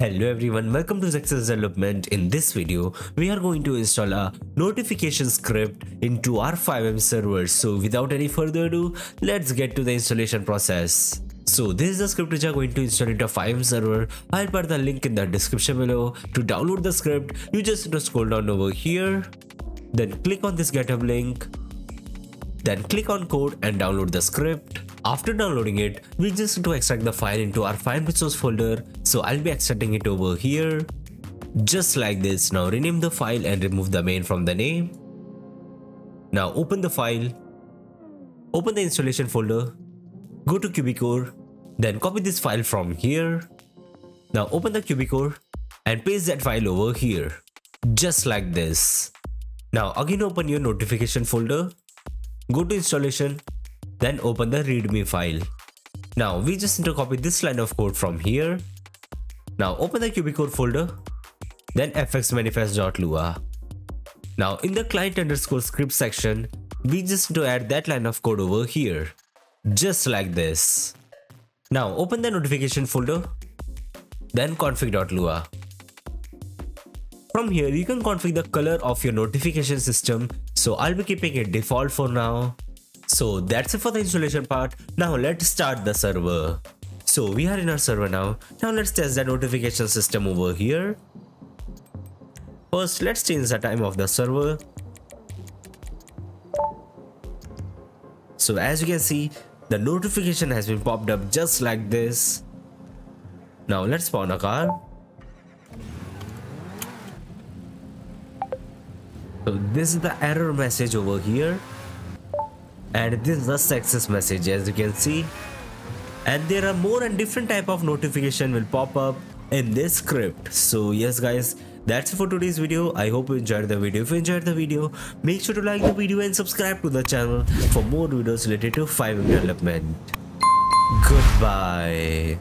Hello everyone, welcome to Zexus Development. In this video, we are going to install a notification script into our FiveM server. So without any further ado, let's get to the installation process. So this is the script which I'm going to install into a FiveM server. I'll put the link in the description below. To download the script, you just need to scroll down over here. Then click on this GitHub link. Then click on code and download the script. After downloading it, we just need to extract the file into our file resource folder. So I'll be extracting it over here. Just like this. Now rename the file and remove the main from the name. Now open the file. Open the installation folder. Go to QBCore. Then copy this file from here. Now open the QBCore and paste that file over here. Just like this. Now again open your notification folder. Go to installation then open the readme file. Now we just need to copy this line of code from here. Now open the QBCore folder, then fxmanifest.lua. Now in the client underscore script section, we just need to add that line of code over here. Just like this. Now open the notification folder, then config.lua. From here you can configure the color of your notification system, so I'll be keeping it default for now. So that's it for the installation part. Now let's start the server. So we are in our server now. Now let's test the notification system over here. First, let's change the time of the server. So as you can see, the notification has been popped up just like this. Now let's spawn a car. So this is the error message over here and this is the success message as you can see. And there are more and different type of notification will pop up in this script. So yes guys that's it for today's video. I hope you enjoyed the video. If you enjoyed the video make sure to like the video and subscribe to the channel for more videos related to FiveM development. Goodbye